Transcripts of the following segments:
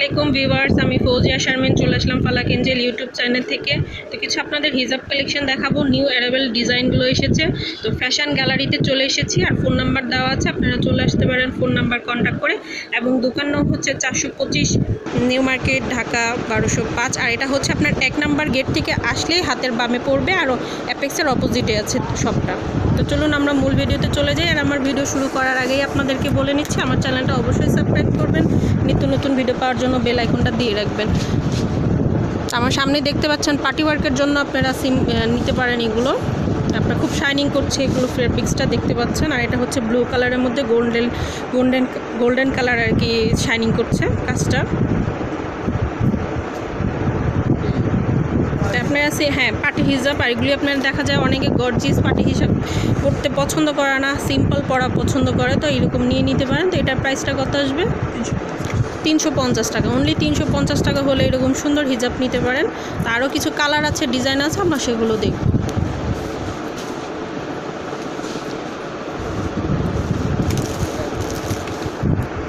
আলাইকুম ভিউয়ার্স, আমি ফৌজিয়া শারমিন, চলে আসলাম ফালাক এঞ্জেল ইউটিউব চ্যানেল থেকে। তো কিছু আপনাদের হিজাব কালেকশন দেখাবো, নিউ অ্যারাইভেল ডিজাইনগুলো এসেছে। তো ফ্যাশন গ্যালারিতে চলে এসেছি, আর ফোন নাম্বার দেওয়া আছে, আপনারা চলে আসতে পারেন ফোন নাম্বার কন্ট্যাক্ট করে। এবং দোকান নাম হচ্ছে চারশো পঁচিশ নিউ মার্কেট, ঢাকা বারোশো পাঁচ। আর এটা হচ্ছে আপনার এক নাম্বার গেট থেকে আসলেই হাতের বামে পড়বে, আর অ্যাপেক্সের অপোজিটে আছে সবটা। তো চলুন আমরা মূল ভিডিওতে চলে যাই, আর আমার ভিডিও শুরু করার আগেই আপনাদেরকে বলে নিচ্ছি, আমার চ্যানেলটা অবশ্যই সাবস্ক্রাইব করবেন। নিত্য নতুন ভিডিও পাওয়ার জন্য বেল আইকনটা দিয়ে রাখবেন। আমার সামনে দেখতে পাচ্ছেন পার্টি ওয়ার্কের জন্য আপনারা সিম নিতে পারেন এগুলো। আপনার খুব শাইনিং করছে এগুলো ফেব্রিক্সটা দেখতে পাচ্ছেন। আর এটা হচ্ছে ব্লু কালারের মধ্যে গোল্ডেন গোল্ডেন গোল্ডেন কালার আর কি শাইনিং করছে কাজটা। আপনারা সে হ্যাঁ পার্টি হিসাব আর এগুলি আপনার দেখা যায় অনেকে গর্জিস পার্টি হিসাব পড়তে পছন্দ করে না সিম্পল পড়া পছন্দ করে, তো এরকম নিয়ে নিতে পারেন। তো এটার প্রাইসটা কত আসবে? তিনশো পঞ্চাশ টাকা। অনলি তিনশো পঞ্চাশ টাকা হলে এরকম সুন্দর হিজাব নিতে পারেন। আরও কিছু কালার আছে ডিজাইন আছে, আমরা সেগুলো দেখব।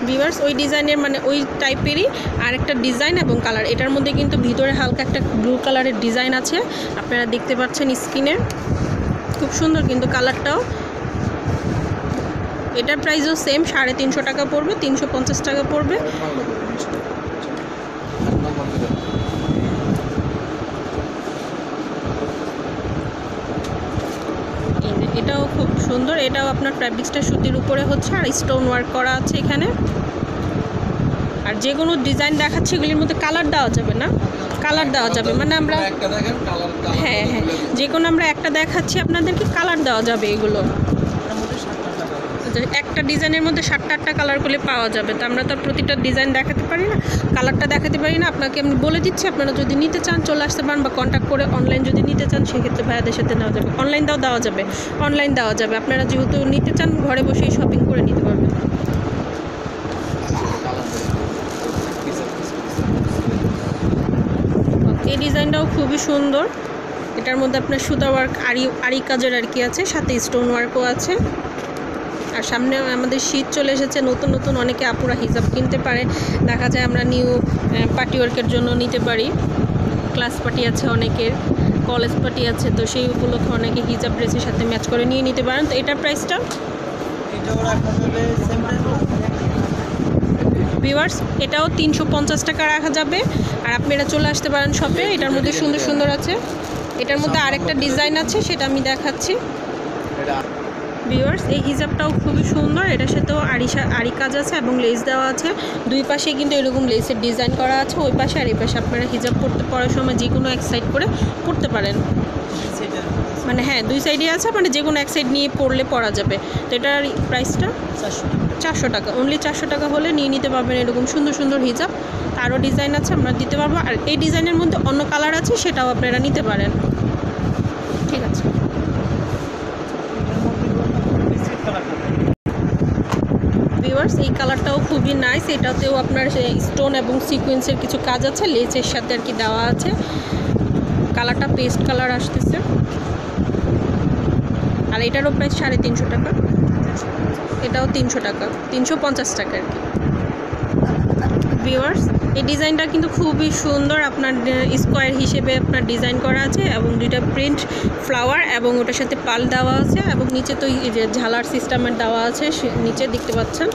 ভিভার্স ওই ডিজাইনের মানে ওই টাইপেরই আর একটা ডিজাইন এবং কালার এটার মধ্যে কিন্তু ভিতরে হালকা একটা ব্লু কালারের ডিজাইন আছে। আপনারা দেখতে পাচ্ছেন স্ক্রিনে খুব সুন্দর কিন্তু কালারটাও এটার প্রাইসও সেম সাড়ে তিনশো টাকা পড়বে তিনশো পঞ্চাশ টাকা পড়বে। এটাও খুব সুন্দর এটাও আপনার ফ্যাব্রিক্সটা সুতির উপরে হচ্ছে আর স্টোন ওয়ার্ক করা আছে এখানে। আর যে কোনো ডিজাইন দেখাচ্ছি এগুলির মধ্যে কালার দেওয়া যাবে না। কালার দেওয়া যাবে মানে আমরা হ্যাঁ হ্যাঁ। যে কোনো আমরা একটা দেখাচ্ছি আপনাদেরকে কালার দেওয়া যাবে এগুলো। একটা ডিজাইনের মধ্যে সাতটা আটটা কালার করলে পাওয়া যাবে। তো আমরা তো প্রতিটা ডিজাইন দেখাতে পারি না কালারটা দেখাতে পারি না। আপনাকে আমি বলে দিচ্ছি, আপনারা যদি নিতে চান, চলে আসতে পারেন বা কন্ট্যাক্ট করে অনলাইন যদি নিতে চান, সেক্ষেত্রে ভাইয়াদের সাথে নেওয়া যাবে। অনলাইন দাও দেওয়া যাবে অনলাইন দেওয়া যাবে। আপনারা যেহেতু নিতে চান, ঘরে বসেই শপিং করে নিতে পারবেন। এই ডিজাইনটাও খুবই সুন্দর। এটার মধ্যে আপনার সুতা ওয়ার্ক আরি আরি কাজের আর কি আছে, সাথে স্টোন ওয়ার্কও আছে। আর সামনে আমাদের শীত চলে এসেছে, নতুন নতুন অনেকে আপুরা হিজাব কিনতে পারে। দেখা যায় আমরা নিউ পার্টি ওয়ার্কের জন্য নিতে পারি। ক্লাস পার্টি আছে অনেকের কলেজ পার্টি আছে, তো সেই উপলক্ষে অনেকে হিজাব ড্রেসের সাথে ম্যাচ করে নিয়ে নিতে পারেন। তো এটার প্রাইসটা এটা ভিউয়ার্স এটাও তিনশো পঞ্চাশ টাকা রাখা যাবে। আর আপনারা চলে আসতে পারেন শপে এটার মধ্যে সুন্দর সুন্দর আছে। এটার মধ্যে আরেকটা ডিজাইন আছে, সেটা আমি দেখাচ্ছি। এটা ভিউয়ার্স এই হিজাবটাও খুবই সুন্দর। এটার সাথেও আড়িশা আড়ি কাজ আছে এবং লেস দেওয়া আছে। দুই পাশে কিন্তু এরকম লেসের ডিজাইন করা আছে ওই পাশে আর এই পাশে আপনারা হিজাব পড়তে পড়ার সময় যে কোনো এক সাইড করে পড়তে পারেন। মানে হ্যাঁ দুই সাইডে আছে মানে যে কোনো এক সাইড নিয়ে পড়লে পড়া যাবে। তো এটার প্রাইসটা চারশো চারশো টাকা। অনলি চারশো টাকা হলে নিয়ে নিতে পারবেন এরকম সুন্দর সুন্দর হিজাব। আরও ডিজাইন আছে আমরা দিতে পারব। আর এই ডিজাইনের মধ্যে অন্য কালার আছে সেটাও আপনারা নিতে পারেন। ঠিক আছে ভিউয়ার্স এই কালারটাও খুবই নাইস এটাতেও আপনার স্টোন এবং সিকোয়েন্সের কিছু কাজ আছে লেসের সাথে আর কি দেওয়া আছে। কালারটা পেস্ট কালার আসতেছে। আর এটারও প্রাইস সাড়ে তিনশো টাকা। এটাও তিনশো টাকা, তিনশো পঞ্চাশ টাকা আর কি। ভিউয়ার্স এই ডিজাইনটা কিন্তু খুবই সুন্দর, আপনার স্কোয়ার হিসেবে আপনার ডিজাইন করা আছে এবং দুইটা প্রিন্ট ফ্লাওয়ার এবং ওটার সাথে পাল দেওয়া আছে এবং নিচে তো ঝালার সিস্টেমের দেওয়া আছে নিচে দেখতে পাচ্ছেন।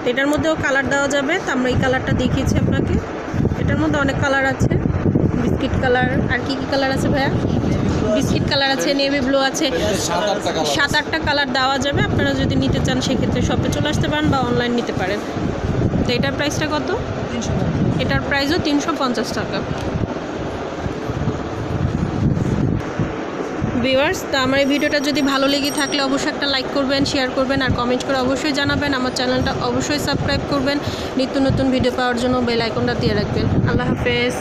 তো এটার মধ্যেও কালার দেওয়া যাবে। তো আমরা এই কালারটা দেখিয়েছি আপনাকে। এটার মধ্যে অনেক কালার আছে। Biscuit colour. আর কি কি কালার আছে ভাইয়া? বিস্কিট কালার আছে নেভি ব্লু আছে। সাত সাত আটটা কালার দেওয়া যাবে। আপনারা যদি নিতে চান সেক্ষেত্রে শপে চলে আসতে পারেন বা অনলাইন নিতে পারেন। তো এটার প্রাইসটা কত? এটার প্রাইসও তিনশো পঞ্চাশ টাকা। ভিউয়ার্স তো আমার এই ভিডিওটা যদি ভালো লেগে থাকলে অবশ্যই একটা লাইক করবেন শেয়ার করবেন, আর কমেন্ট করে অবশ্যই জানাবেন। আমার চ্যানেলটা অবশ্যই সাবস্ক্রাইব করবেন। নিত্য নতুন ভিডিও পাওয়ার জন্য বেল আইকনটা দিয়ে রাখবেন। আল্লাহ হাফেজ।